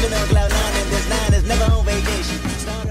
Living on cloud nine and this nine is never on vacation. Start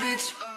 bitch.